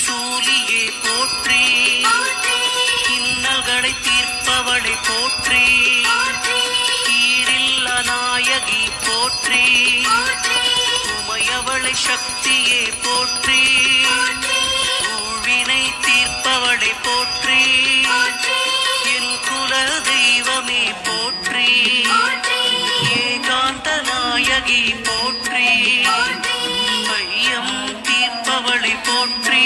சூலியை போற்றி. இன்னல்களை தீர்ப்பவளை போற்றி. ஈடில்லா நாயகி போற்றி. உமையவளை சக்தியை போற்றி. ஊழினை தீர்ப்பவளை போற்றி. என் குல தெய்வமே போற்றி. ஏகாந்த நாயகி போற்றி. போற்றி